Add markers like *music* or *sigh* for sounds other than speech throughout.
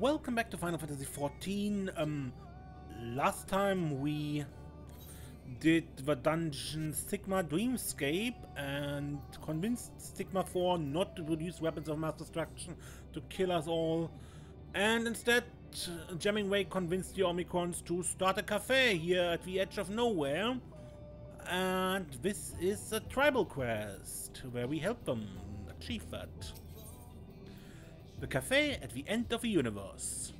welcome back to Final Fantasy XIV. Um, last time we did the dungeon Stigma Dreamscape and convinced Stigma 4 not to produce weapons of mass destruction to kill us all. And instead, Jammingway convinced the Omicrons to start a cafe here at the edge of nowhere. And this is a tribal quest where we help them achieve that. The cafe at the end of the universe.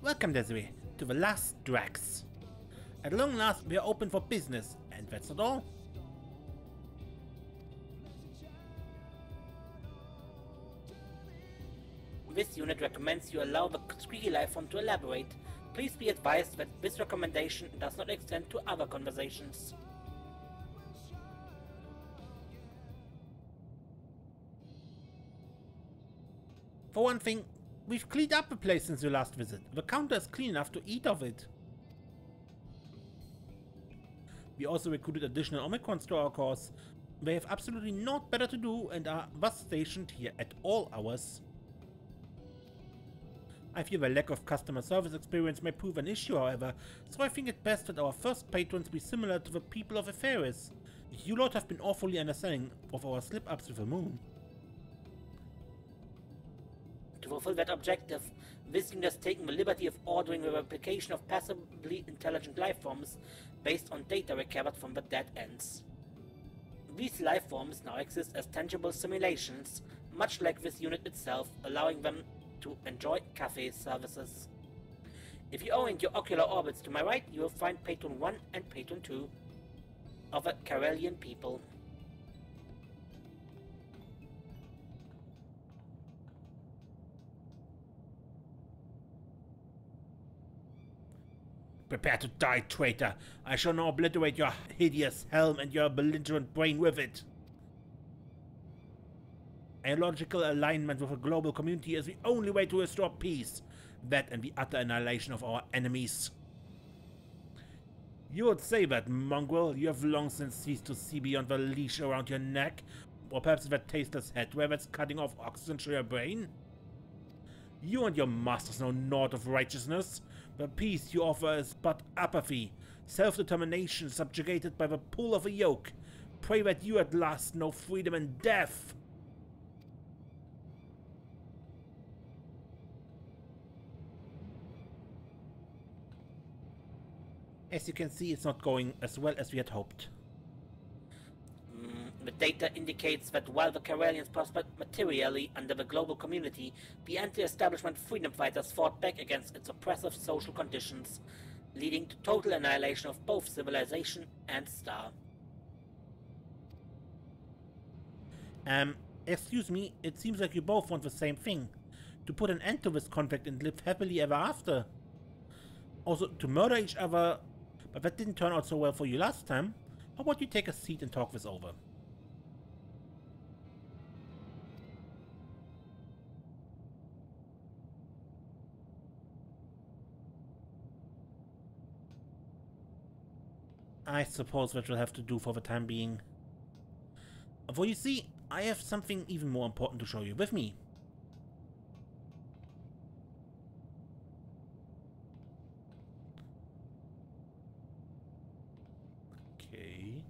Welcome, Desiree, to the last Drax. At long last, we are open for business, and that's not all. This unit recommends you allow the squeaky life form to elaborate. Please be advised that this recommendation does not extend to other conversations. For one thing, we've cleaned up the place since your last visit. The counter is clean enough to eat of it. We also recruited additional Omicrons to our cause. They have absolutely naught better to do and are thus stationed here at all hours. I fear the lack of customer service experience may prove an issue, however, so I think it best that our first patrons be similar to the people of Etheirys. You lot have been awfully understanding of our slip-ups with the moon. Fulfill that objective, Visiting has taken the liberty of ordering the replication of passably intelligent life forms based on data recovered from the dead ends. These life forms now exist as tangible simulations, much like this unit itself, allowing them to enjoy cafe services. If you orient your ocular orbits to my right, you will find Patron 1 and Patron 2 of the Karellian people. Prepare to die, traitor! I shall now obliterate your hideous helm and your belligerent brain with it! A logical alignment with a global community is the only way to restore peace. That and the utter annihilation of our enemies. You would say that, mongrel. You have long since ceased to see beyond the leash around your neck. Or perhaps that tasteless head where that's cutting off oxygen to your brain? You and your masters know naught of righteousness. The peace you offer is but apathy, self-determination subjugated by the pull of a yoke. Pray that you at last know freedom and death. As you can see, it's not going as well as we had hoped. The data indicates that while the Karellians prospered materially under the global community, the anti-establishment freedom fighters fought back against its oppressive social conditions, leading to total annihilation of both civilization and star. Um, excuse me, it seems like you both want the same thing. To put an end to this conflict and live happily ever after. Also, to murder each other, but that didn't turn out so well for you last time. How about you take a seat and talk this over? I suppose that will have to do for the time being. For you see, I have something even more important to show you with me. Okay.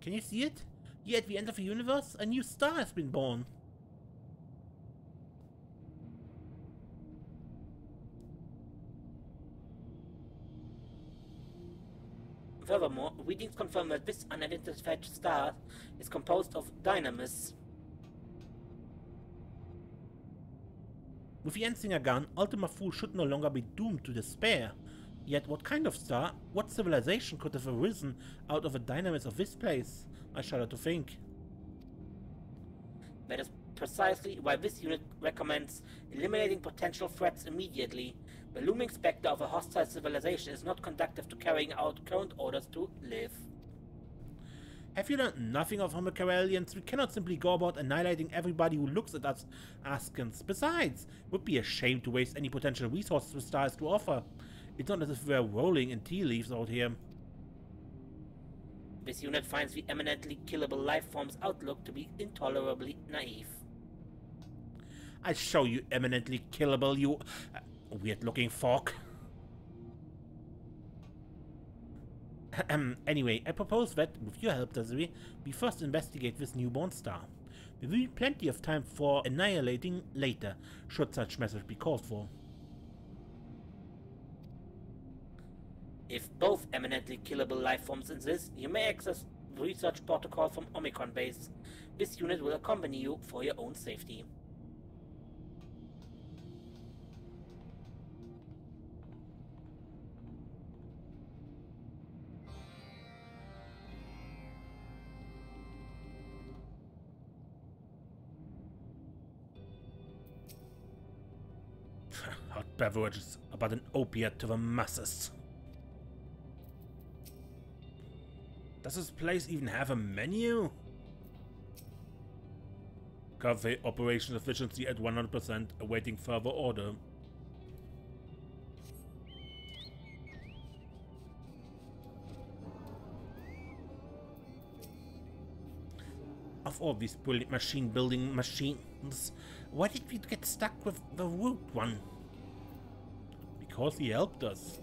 Can you see it? Here at the end of the universe, a new star has been born. Furthermore, readings confirm that this unidentified star is composed of dynamis. With the Endsinger gun, Ultima Thule should no longer be doomed to despair. Yet what kind of star, what civilization could have arisen out of the dynamis of this place? I shudder to think. That is precisely why this unit recommends eliminating potential threats immediately. The looming specter of a hostile civilization is not conducive to carrying out current orders to live. Have you learned nothing of Homo Karellians? We cannot simply go about annihilating everybody who looks at us askance. Besides, it would be a shame to waste any potential resources the stars to offer. It's not as if we're rolling in tea leaves out here. This unit finds the eminently killable life form's outlook to be intolerably naive. I show you eminently killable, you uh, weird-looking fork. anyway, I propose that, with your help, Desiree, we first investigate this newborn star. There will be plenty of time for annihilating later, should such measures be called for. If both eminently killable life forms exist, you may access research protocol from Omicron base. This unit will accompany you for your own safety. Beverages about an opiate to the masses. Does this place even have a menu? Cafe operation efficiency at 100%, awaiting further order. Of all these machine building machines, why did we get stuck with the root one? Because he helped us.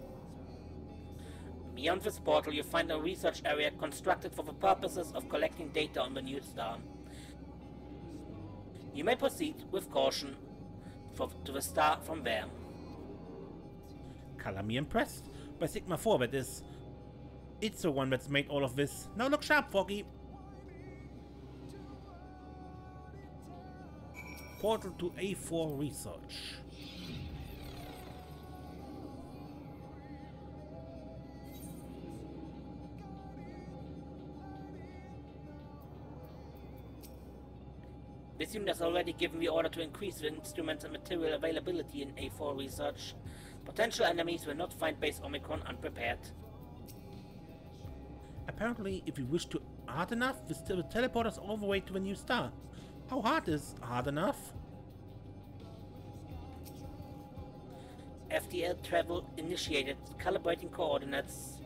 Beyond this portal, you find a research area constructed for the purposes of collecting data on the new star. You may proceed with caution for, to the star from there. Color me impressed by Stigma 4, that is. It's the one that's made all of this. Now look sharp, Foggy. Portal to A4 Research. This unit has already given the order to increase the instruments and material availability in A4 research. Potential enemies will not find base Omicron unprepared. Apparently, if we wish to hard enough, we still teleport us all the way to a new star. How hard is hard enough? FTL travel initiated, calibrating coordinates.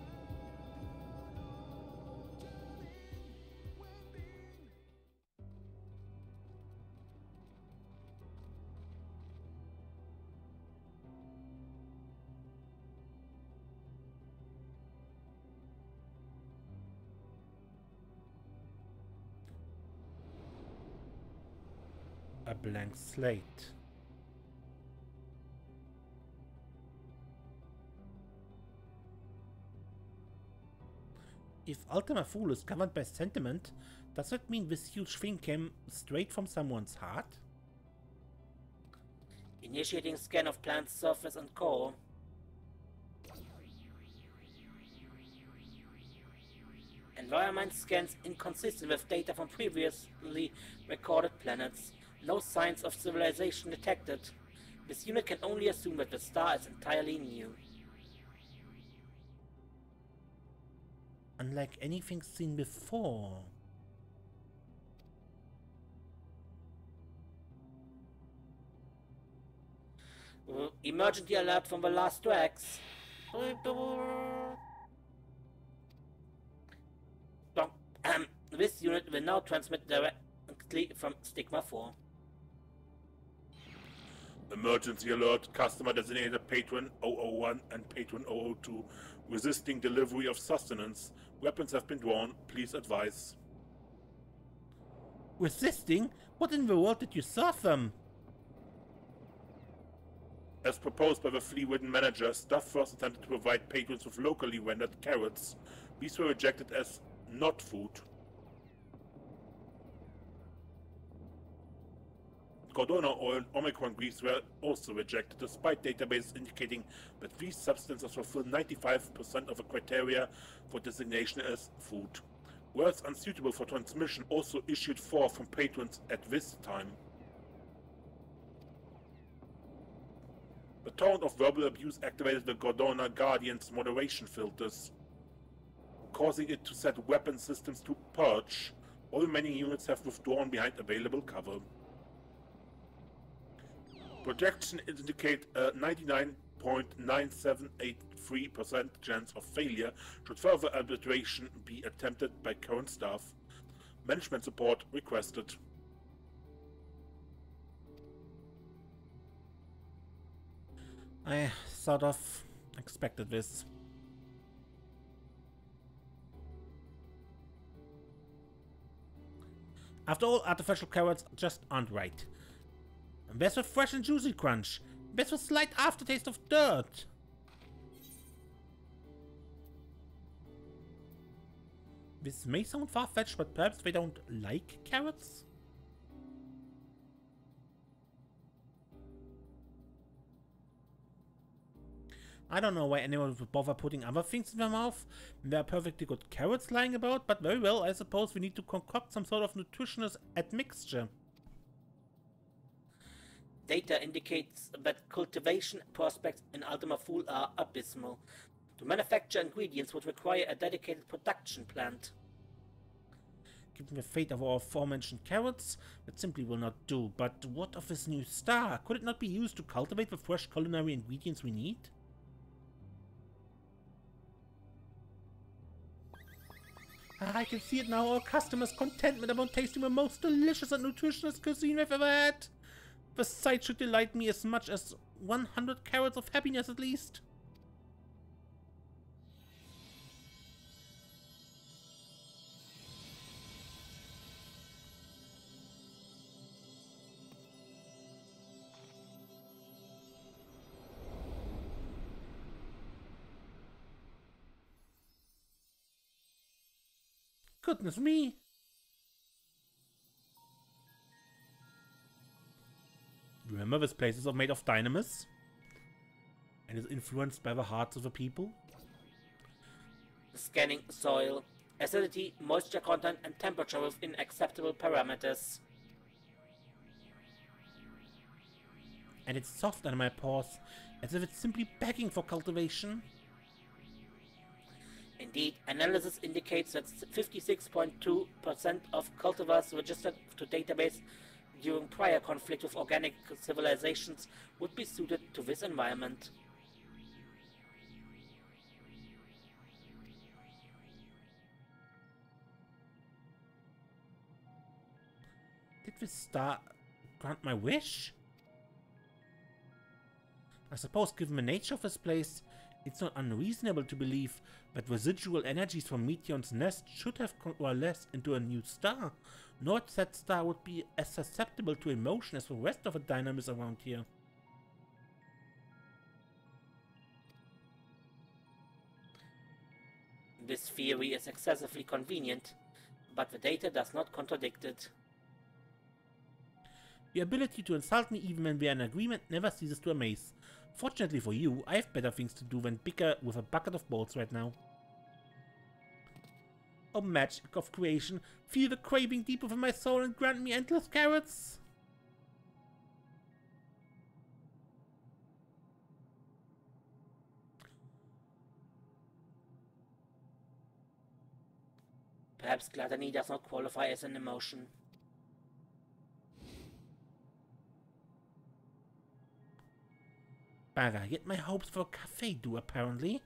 Blank slate. If Ultima Thule is governed by sentiment, does that mean this huge thing came straight from someone's heart? Initiating scan of plant surface and core. Environment scans inconsistent with data from previously recorded planets. No signs of civilization detected. This unit can only assume that the star is entirely new. Unlike anything seen before. Uh, emergency alert from the last tracks. *clears throat* this unit will now transmit directly from Stigma 4. Emergency alert, customer designated patron 001 and patron 002 resisting delivery of sustenance. Weapons have been drawn, please advise. Resisting? What in the world did you serve them? As proposed by the flea-ridden manager, staff first attempted to provide patrons with locally rendered carrots. These were rejected as not food. Cordona oil and Omicron grease were also rejected, despite databases indicating that these substances fulfill 95% of the criteria for designation as food. Words unsuitable for transmission also issued four from patrons at this time. The torrent of verbal abuse activated the Cordona Guardian's moderation filters, causing it to set weapon systems to purge. All remaining units have withdrawn behind available cover. Projections indicate a 99% 0.9783% chance of failure should further arbitration be attempted by current staff. Management support requested. I sort of expected this. After all, artificial carrots just aren't right. Best with fresh and juicy crunch. Best with slight aftertaste of dirt. This may sound far-fetched, but perhaps they don't like carrots? I don't know why anyone would bother putting other things in their mouth. There are perfectly good carrots lying about, but very well, I suppose we need to concoct some sort of nutritionist admixture. Data indicates that cultivation prospects in Thule are abysmal. To manufacture ingredients would require a dedicated production plant. Given the fate of our aforementioned carrots, that simply will not do. But what of this new star? Could it not be used to cultivate the fresh culinary ingredients we need? I can see it now, our customers' contentment upon tasting the most delicious and nutritious cuisine they've ever had. The sight should delight me as much as 100 carats of happiness at least. Goodness me! Remember, this place is made of dynamis and is influenced by the hearts of the people. Scanning soil. Acidity, moisture content, and temperature within acceptable parameters. And it's soft under my paws, as if it's simply begging for cultivation. Indeed, analysis indicates that 56.2% of cultivars registered to database during prior conflict with organic civilizations would be suited to this environment. Did this star grant my wish? I suppose given the nature of this place, it's not unreasonable to believe that residual energies from Meteion's nest should have coalesced into a new star, nor that star would be as susceptible to emotion as the rest of the dynamis around here. This theory is excessively convenient, but the data does not contradict it. The ability to insult me even when we are in agreement never ceases to amaze. Fortunately for you, I have better things to do than bicker with a bucket of bolts right now. Oh magic of creation, feel the craving deep within my soul and grant me endless carrots! Perhaps gluttony does not qualify as an emotion. Yet my hopes for a cafe do, apparently.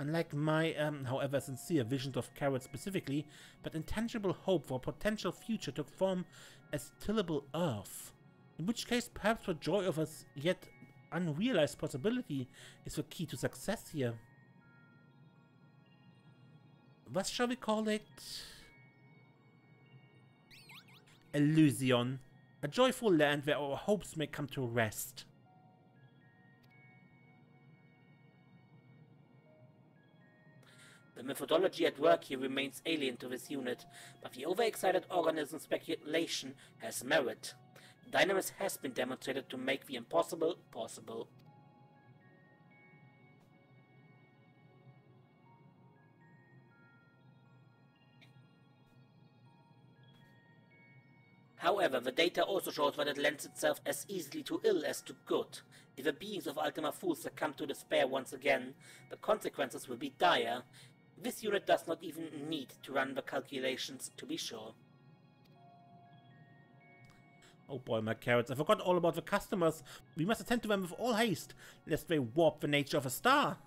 Unlike my, um, however sincere visions of carrots specifically, but intangible hope for a potential future took form as tillable earth. In which case, perhaps the joy of a yet unrealized possibility is the key to success here. What shall we call it? Elysion. A joyful land where our hopes may come to rest. The methodology at work here remains alien to this unit, but the overexcited organism speculation has merit. Dynamis has been demonstrated to make the impossible possible. However, the data also shows that it lends itself as easily to ill as to good. If the beings of Ultima Thule succumb to despair once again, the consequences will be dire, this unit does not even need to run the calculations to be sure. Oh boy, my carrots. I forgot all about the customers. We must attend to them with all haste, lest they warp the nature of a star.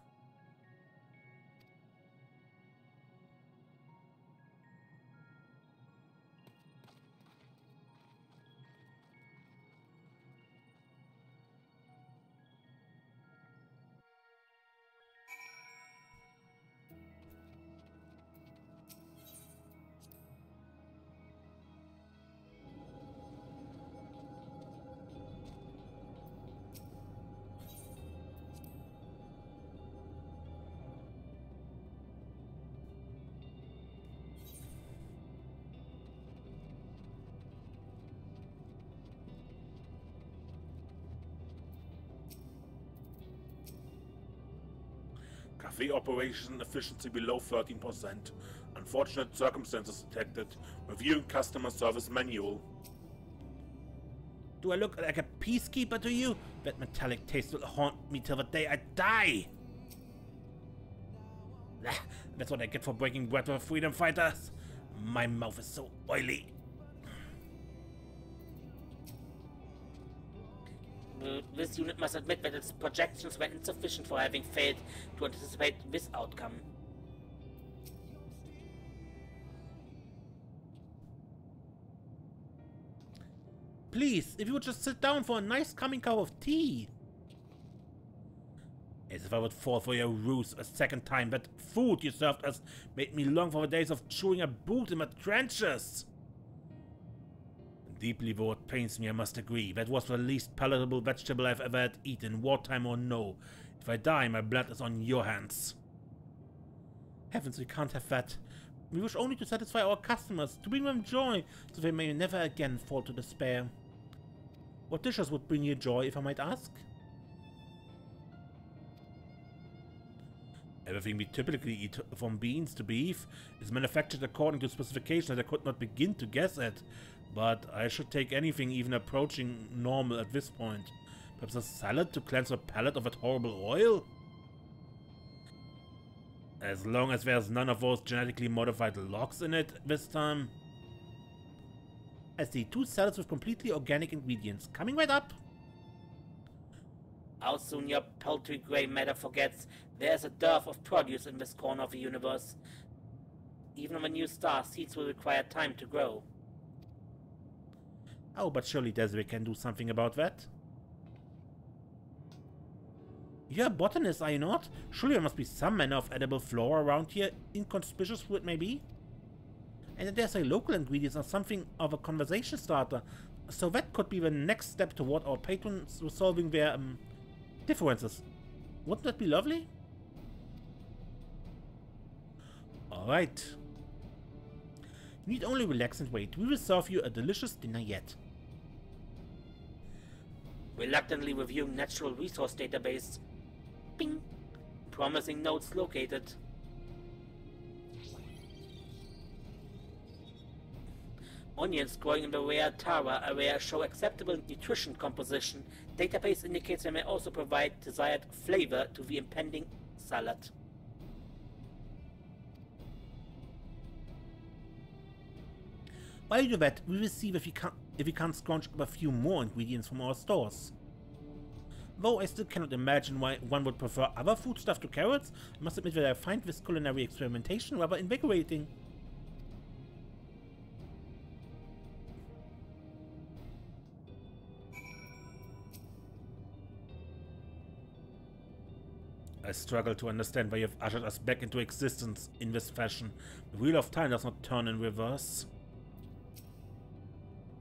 Operation efficiency below 13%. Unfortunate circumstances detected. Reviewing customer service manual. Do I look like a peacekeeper to you? That metallic taste will haunt me till the day I die. Ah, that's what I get for breaking bread with freedom fighters. My mouth is so oily. This unit must admit that its projections were insufficient for having failed to anticipate this outcome. Please, if you would just sit down for a nice coming cup of tea. As if I would fall for your ruse a second time. That food you served us made me long for the days of chewing a boot in the trenches. Deeply though it pains me, I must agree. That was the least palatable vegetable I've ever had eaten, wartime or no. If I die, my blood is on your hands. Heavens, we can't have that. We wish only to satisfy our customers, to bring them joy, so they may never again fall to despair. What dishes would bring you joy, if I might ask? Everything we typically eat, from beans to beef, is manufactured according to specifications that I could not begin to guess at. But I should take anything even approaching normal at this point. Perhaps a salad to cleanse the palate of that horrible oil? As long as there's none of those genetically modified logs in it this time. I see two salads with completely organic ingredients. Coming right up. How soon your paltry grey matter forgets there's a dearth of produce in this corner of the universe. Even on a new star, seeds will require time to grow. Oh, but surely Desiree can do something about that. You're a botanist, are you not? Surely there must be some manner of edible flora around here, inconspicuous who it may be. And then there's a local ingredients are something of a conversation starter. So that could be the next step toward our patrons resolving their um, differences. Wouldn't that be lovely? Alright. Need only relax and wait. We will serve you a delicious dinner yet. Reluctantly reviewing natural resource database. Ping. Promising notes located. Onions growing in the Reah Tahra area show acceptable nutrition composition. Database indicates they may also provide desired flavor to the impending salad. While you do that, we will see if we can if we can't scrounge up a few more ingredients from our stores. Though I still cannot imagine why one would prefer other foodstuff to carrots, I must admit that I find this culinary experimentation rather invigorating. I struggle to understand why you have ushered us back into existence in this fashion. The wheel of time does not turn in reverse.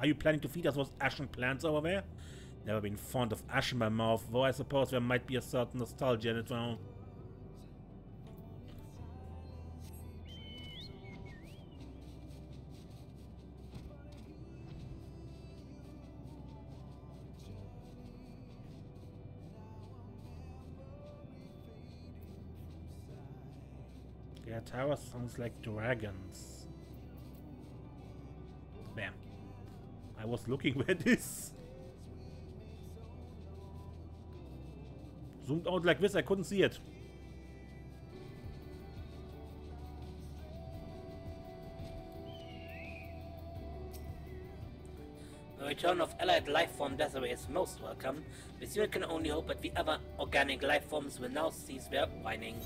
Are you planning to feed us those ashen plants over there? Never been fond of ash in my mouth, though I suppose there might be a certain nostalgia in it now. Yeah, tower sounds like dragons. I was looking *laughs* where this... Zoomed out like this, I couldn't see it. The return of allied life form Desiree is most welcome. Unit can only hope that the other organic life forms will now cease their whining.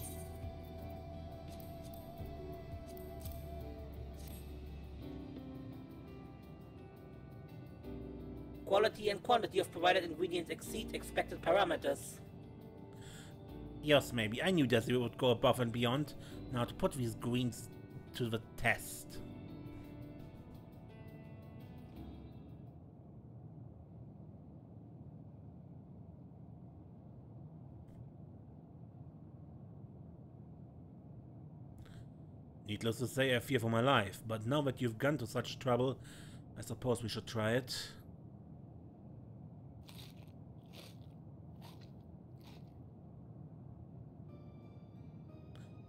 Quantity of provided ingredients exceed expected parameters. Yes, maybe. I knew that Desiree would go above and beyond. Now to put these greens to the test. Needless to say, I fear for my life, but now that you've gone to such trouble, I suppose we should try it.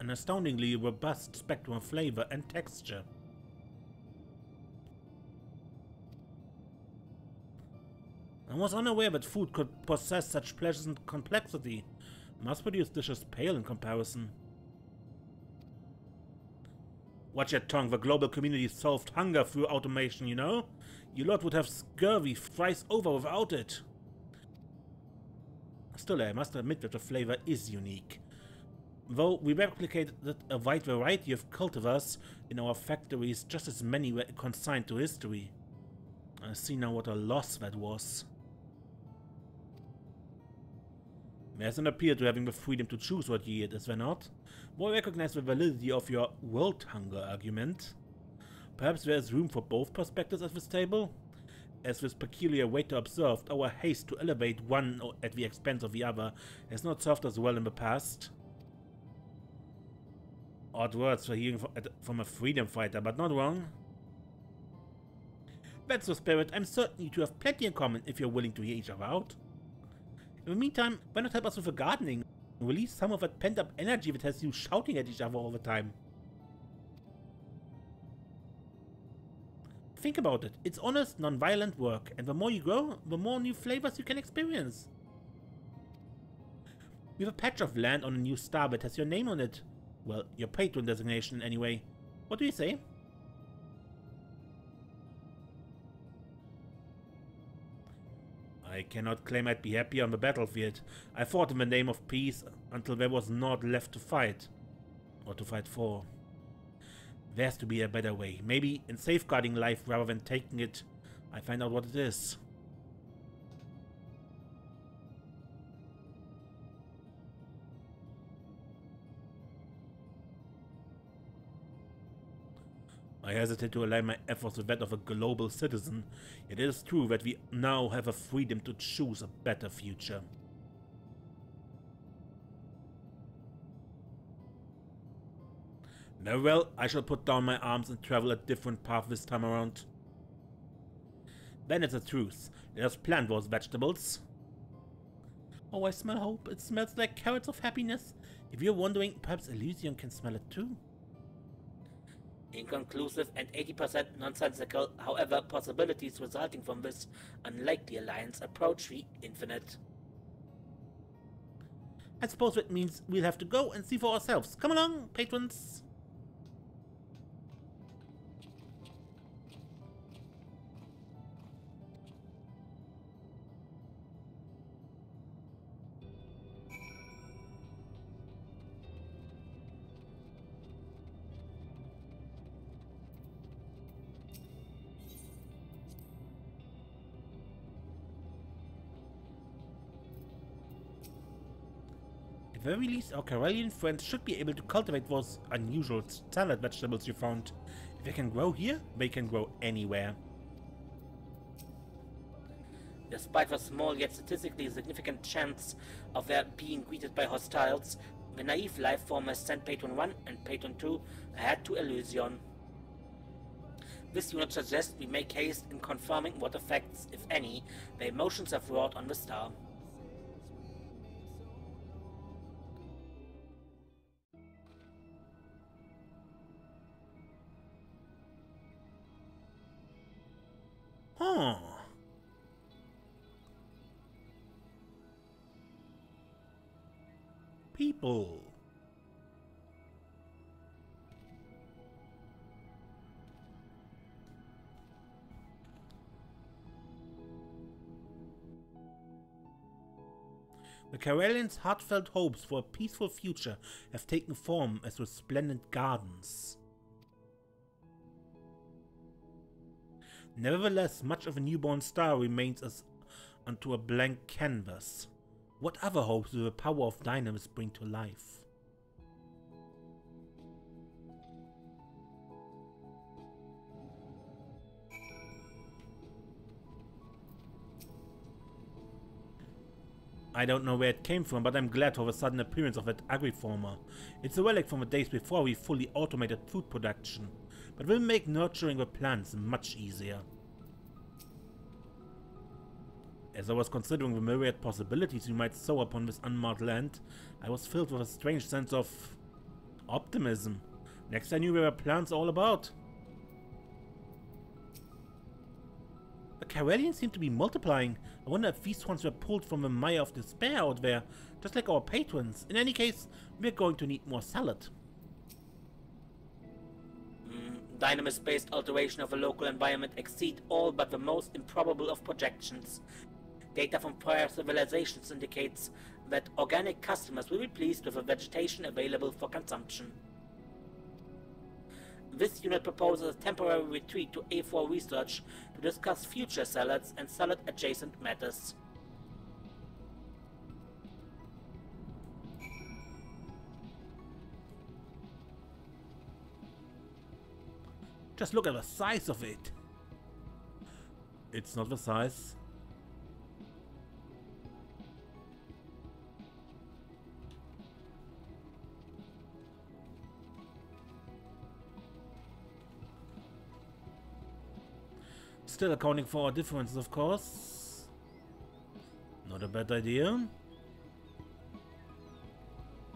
An astoundingly robust spectrum of flavor and texture. I was unaware that food could possess such pleasant complexity. Mass-produced dishes pale in comparison. Watch your tongue, the global community solved hunger through automation, you know? You lot would have scurvy thrice over without it. Still, I must admit that the flavor is unique. Though we replicated a wide variety of cultivars in our factories, just as many were consigned to history. I see now what a loss that was. There's an appeal to having the freedom to choose what you eat, is there not? More recognize the validity of your world hunger argument. Perhaps there is room for both perspectives at this table? As this peculiar waiter observed, our haste to elevate one at the expense of the other has not served us well in the past. Odd words for hearing from a freedom fighter, but not wrong. That's the spirit. I'm certain you two have plenty in common if you're willing to hear each other out. In the meantime, why not help us with the gardening? Release some of that pent-up energy that has you shouting at each other all the time. Think about it. It's honest, non-violent work, and the more you grow, the more new flavors you can experience. We have a patch of land on a new star that has your name on it. Well, your patron designation anyway. What do you say? I cannot claim I'd be happy on the battlefield. I fought in the name of peace until there was naught left to fight. Or to fight for. There's to be a better way. Maybe in safeguarding life rather than taking it, I find out what it is. I hesitate to align my efforts with that of a global citizen, it is true that we now have a freedom to choose a better future. Very well, I shall put down my arms and travel a different path this time around. Then it's a truce. Let us plant those vegetables. Oh, I smell hope. It smells like carrots of happiness. If you're wondering, perhaps Elysion can smell it too inconclusive and 80% nonsensical, however, possibilities resulting from this unlikely alliance approach the infinite. I suppose that means we'll have to go and see for ourselves. Come along, patrons! Very least, our Karellian friends should be able to cultivate those unusual salad vegetables you found. If they can grow here, they can grow anywhere. Despite the small yet statistically significant chance of their being greeted by hostiles, the naive life formers sent Patron 1 and Patron 2 ahead to Elysion. This unit suggests we make haste in confirming what effects, if any, the emotions have wrought on the star. all. The Karellians' heartfelt hopes for a peaceful future have taken form as resplendent gardens. Nevertheless, much of a newborn star remains as unto a blank canvas. What other hopes will the power of Dynamis bring to life? I don't know where it came from, but I'm glad for the sudden appearance of that agriformer. It's a relic from the days before we fully automated food production, but will make nurturing the plants much easier. As I was considering the myriad possibilities we might sow upon this unmarked land, I was filled with a strange sense of optimism. Next I knew there were plants all about. The Karellians seem to be multiplying. I wonder if these ones were pulled from the mire of despair out there, just like our patrons. In any case, we're going to need more salad. Mm, Dynamis-based alteration of a local environment exceed all but the most improbable of projections. Data from prior civilizations indicates that organic customers will be pleased with the vegetation available for consumption. This unit proposes a temporary retreat to A4 research to discuss future salads and salad-adjacent matters. Just look at the size of it. It's not the size. Still accounting for our differences, of course. Not a bad idea.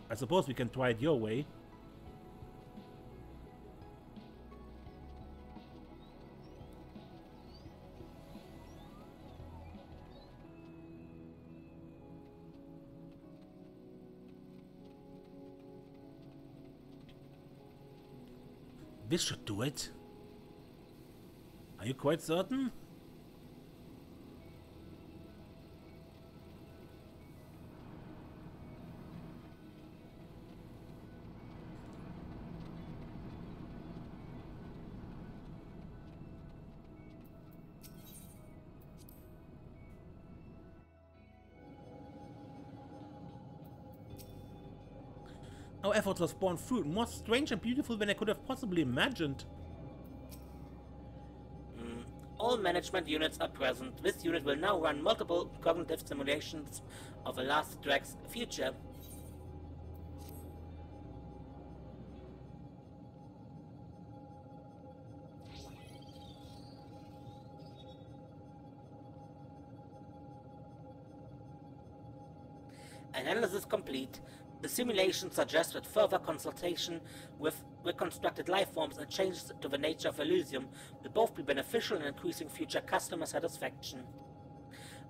I suppose we can try it your way. This should do it. Are you quite certain? Our efforts have borne fruit, more strange and beautiful than I could have possibly imagined. Management units are present. This unit will now run multiple cognitive simulations of a last drag's future. Analysis complete. The simulation suggests that further consultation with reconstructed life forms and changes to the nature of Elysion will both be beneficial in increasing future customer satisfaction.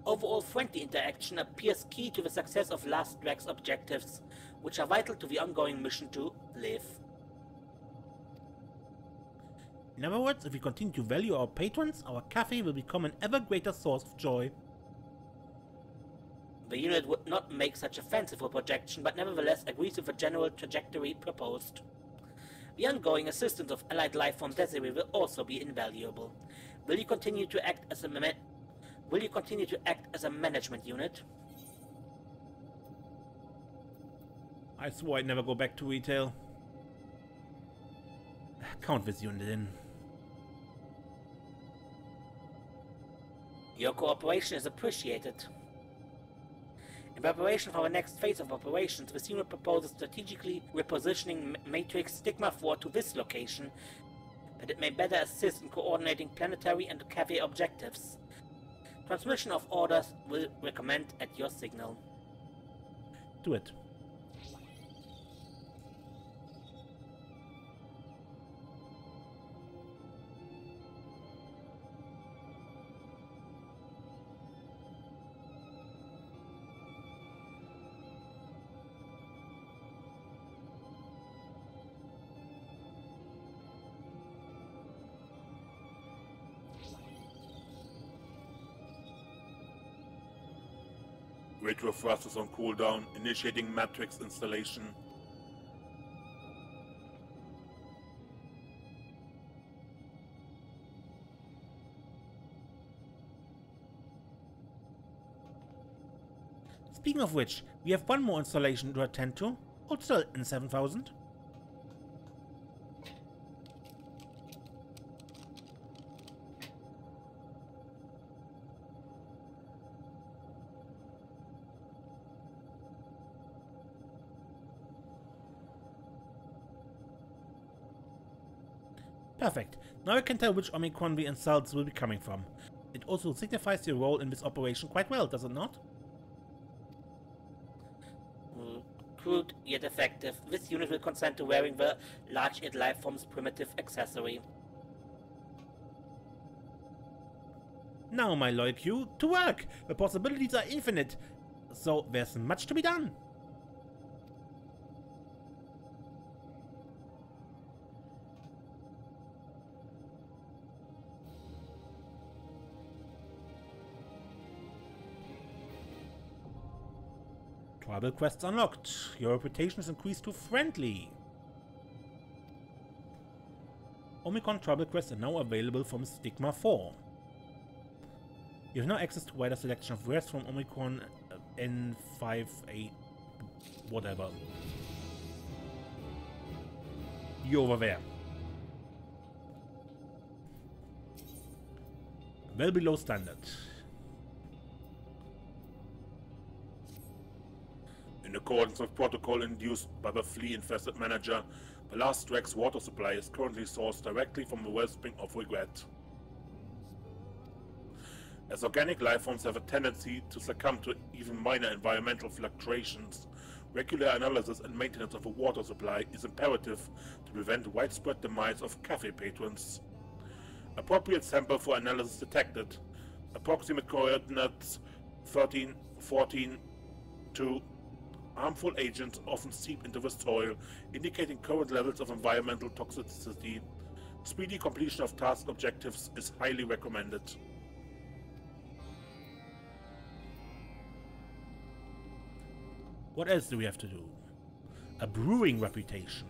Overall friendly interaction appears key to the success of Last Drag's objectives, which are vital to the ongoing mission to live. In other words, if we continue to value our patrons, our cafe will become an ever greater source of joy. The unit would not make such a fanciful projection, but nevertheless agrees with the general trajectory proposed. The ongoing assistance of allied life from Desiree will also be invaluable. Will you continue to act as a Will you continue to act as a management unit? I swore I'd never go back to retail. Count this unit in. Your cooperation is appreciated. In preparation for the next phase of operations, the unit proposes strategically repositioning Matrix Stigma 4 to this location, that it may better assist in coordinating planetary and cafe objectives. Transmission of orders will recommend at your signal. Do it. Retro thrusters on cooldown, initiating matrix installation. Speaking of which, we have one more installation to attend to. Still in 7000. Perfect. Now I can tell which Omicron the insults will be coming from. It also signifies your role in this operation quite well, does it not? Mm, crude yet effective. This unit will consent to wearing the large it life form's primitive accessory. Now, my loyal Q, to work! The possibilities are infinite, so there's much to be done. Tribal quests unlocked. Your reputation is increased to friendly. Omicron Trouble quests are now available from Stigma 4. You have now access to wider selection of wares from Omicron uh, N58 whatever. You over there. Well below standard. Accordance with protocol induced by the flea-infested manager, the last Drax water supply is currently sourced directly from the wellspring of regret. As organic life forms have a tendency to succumb to even minor environmental fluctuations, regular analysis and maintenance of a water supply is imperative to prevent widespread demise of cafe patrons. Appropriate sample for analysis detected. Approximate coordinates 13, 14, 2, harmful agents often seep into the soil, indicating current levels of environmental toxicity. Speedy completion of task objectives is highly recommended. What else do we have to do? A brewing reputation.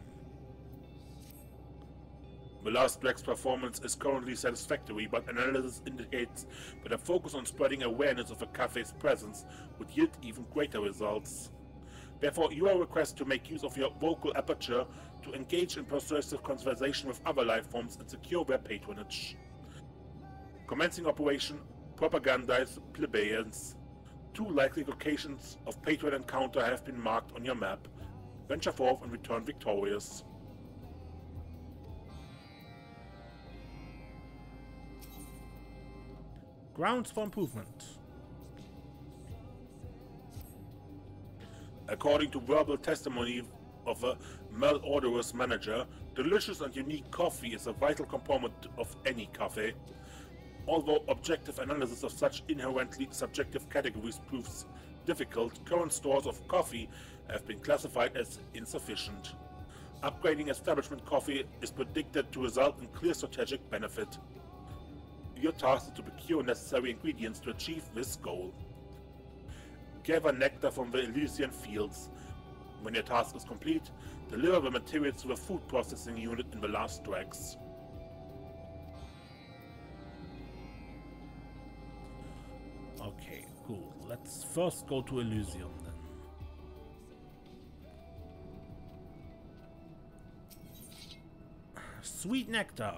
The last Drax performance is currently satisfactory, but analysis indicates that a focus on spreading awareness of a cafe's presence would yield even greater results. Therefore, you are requested to make use of your vocal aperture to engage in persuasive conversation with other life forms and secure their patronage. Commencing operation, propagandize plebeians. Two likely locations of patron encounter have been marked on your map. Venture forth and return victorious. Grounds for improvement. According to verbal testimony of a malodorous manager, delicious and unique coffee is a vital component of any cafe. Although objective analysis of such inherently subjective categories proves difficult, current stores of coffee have been classified as insufficient. Upgrading establishment coffee is predicted to result in clear strategic benefit. Your task is to procure necessary ingredients to achieve this goal. Gather nectar from the Elysian fields. When your task is complete, deliver the materials to the food processing unit in the last Drax. Okay, cool. Let's first go to Elysion then. Sweet nectar.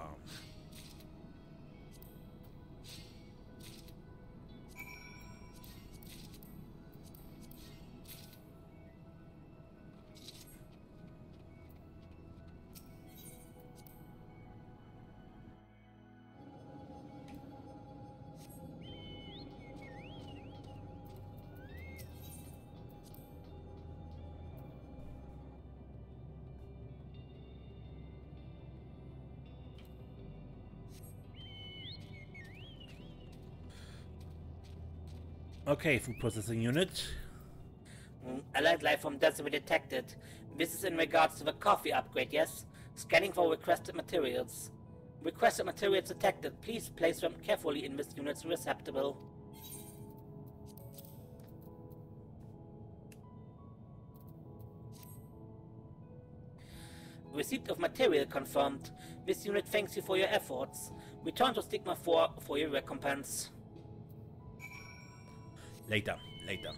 Okay, food processing unit. Mm, Alert life from Decibel detected. This is in regards to the coffee upgrade, yes? Scanning for requested materials. Requested materials detected. Please place them carefully in this unit's receptacle. Receipt of material confirmed. This unit thanks you for your efforts. Return to Stigma 4 for your recompense. Later, later.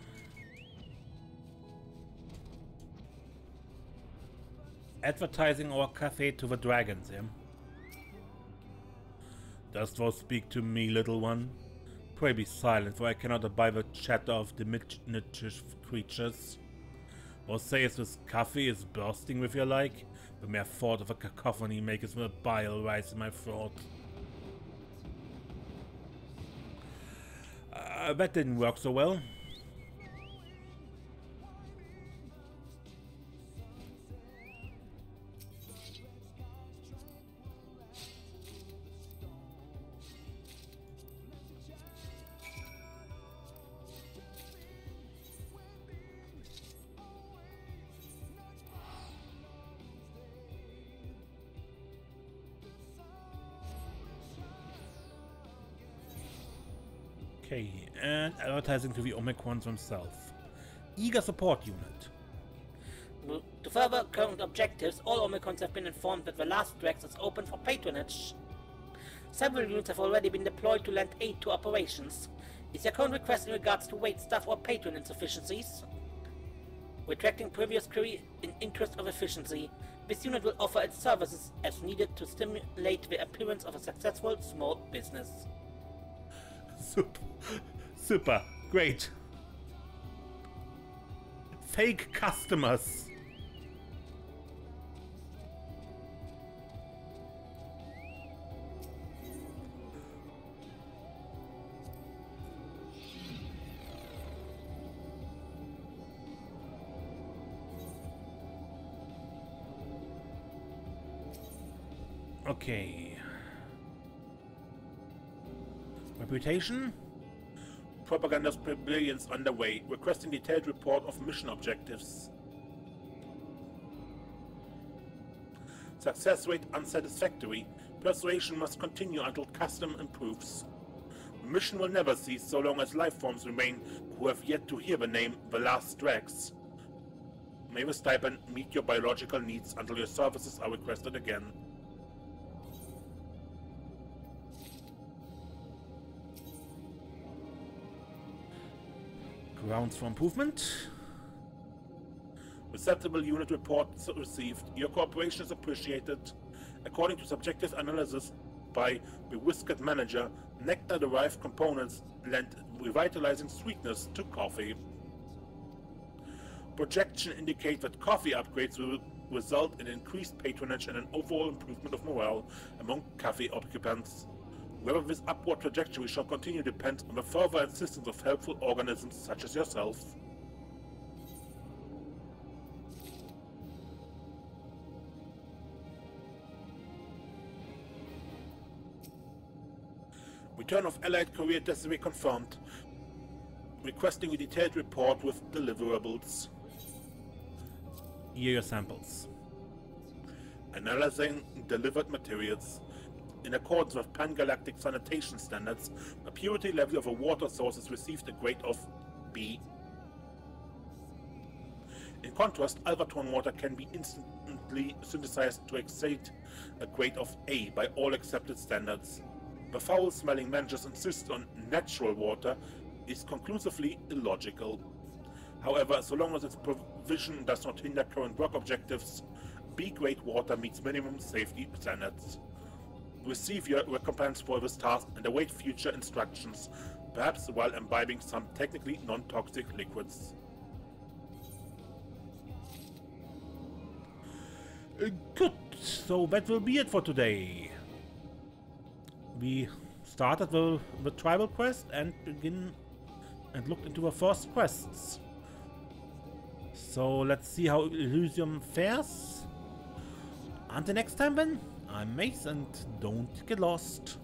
Advertising our cafe to the dragons, yeah? Dost thou speak to me, little one? Pray be silent, for I cannot abide the chatter of diminutive creatures. Or sayest this coffee is bursting with your like? The mere thought of a cacophony maketh the bile rise in my throat. Uh, that didn't work so well. Okay, and advertising to the Omicrons himself. Eager support unit. To further current objectives, all Omicrons have been informed that the last Drax is open for patronage. Several units have already been deployed to lend aid to operations. Is your current request in regards to wait staff or patron insufficiencies? Retracting previous query in interest of efficiency, this unit will offer its services as needed to stimulate the appearance of a successful small business. *laughs* Super. Great. Fake customers. Okay. Reputation? Propaganda brilliance underway, requesting detailed report of mission objectives. Success rate unsatisfactory. Persuasion must continue until custom improves. Mission will never cease so long as life forms remain who have yet to hear the name The Last. May the stipend meet your biological needs until your services are requested again. Grounds for improvement. Acceptable unit reports received. Your cooperation is appreciated. According to subjective analysis by the Whisked Manager, nectar-derived components lend revitalizing sweetness to coffee. Projection indicate that coffee upgrades will result in increased patronage and an overall improvement of morale among cafe occupants. Whether this upward trajectory shall continue depends on the further insistence of helpful organisms such as yourself. Return of Allied Courier Destiny confirmed. Requesting a detailed report with deliverables. Here are your samples. Analyzing delivered materials. In accordance with pan-galactic sanitation standards, the purity level of a water source is received a grade of B. In contrast, Alvatron water can be instantly synthesized to exceed a grade of A by all accepted standards. The foul-smelling managers insist on natural water is conclusively illogical. However, so long as its provision does not hinder current work objectives, B-grade water meets minimum safety standards. Receive your recompense for this task and await future instructions, perhaps while imbibing some technically non-toxic liquids. Uh, good, so that will be it for today. We started the, the tribal quest and begin and looked into the first quests. So let's see how Elysion fares. Until next time then. I'm and don't get lost.